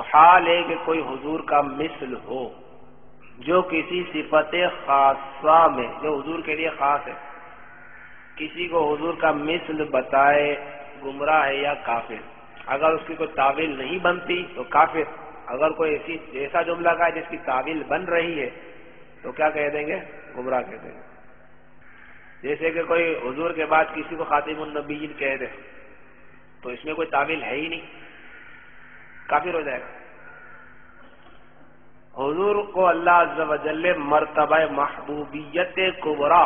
حال ہے کہ کوئی حضور کا مثل ہو، جو کسی صفت خاصہ میں، جو حضور کے لیے خاص ہے، کسی کو حضور کا مثل بتائے گمراہ ہے یا کافر۔ اگر اس کی کوئی تعویل نہیں بنتی تو کافر۔ اگر کوئی ایسی، ایسا جملہ کا ہے جس کی تعویل بن رہی ہے تو کیا کہہ دیں گے؟ گمراہ کہہ دیں گے۔ جیسے کہ کوئی حضور کے بعد کسی کو خاتم النبیین کہہ دے، تو اس میں کوئی تعویل ہے ہی نہیں۔ کافر ہو جائے گا حضور کو اللہ عز و جل مرتبہ محبوبیت کبرا،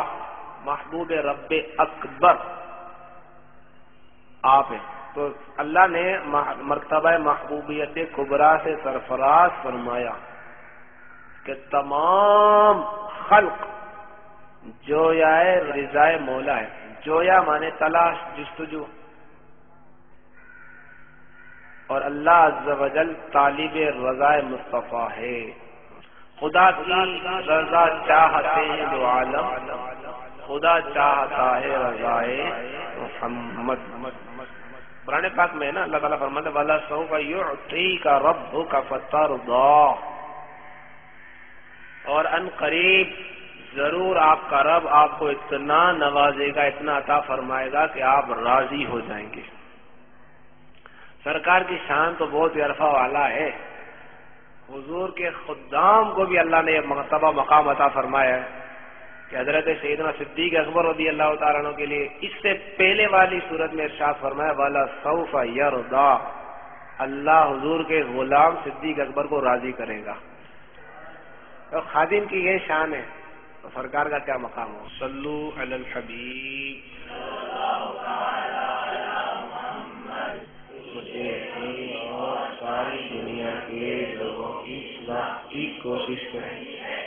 محبوب رب اکبر آپ ہیں۔ تو اللہ نے مرتبہ محبوبیت کبرا سے سرفراز فرمایا کہ تمام خلق جو یا رضائے مولا ہے، جو یا مانے تلاش، جستجو اور اللہ عز و جل طالب رضا مصطفیٰ ہے۔ خدا کی رضا چاہتے ہیں جو عالم خدا چاہتا ہے رضا محمد۔ پرانے پاک میں نا اللہ تعالیٰ فرماتے والا سو کا یعطی کا رب کا فتر اور ان قریب ضرور آپ کا رب آپ کو اتنا نوازے گا اتنا عطا فرمائے گا کہ آپ راضی ہو جائیں گے۔ سرکار کی شان تو بہت عرفہ والا ہے۔ حضور کے خدام کو بھی اللہ نے مرتبہ مقام عطا فرمایا ہے کہ حضرت سیدنا صدیق اکبر رضی اللہ تعالیٰ عنہ کے لیے اس سے پہلے والی صورت میں ارشاد فرمایا، والا سوف یردا اللہ حضور کے غلام صدیق اکبر کو راضی کرے گا۔ تو خادم کی یہ شان ہے۔ تو سرکار کا کیا مقام ہو؟ صلو علی الحبیب۔ لوگوں کی اصلاح کی کوشش کریں۔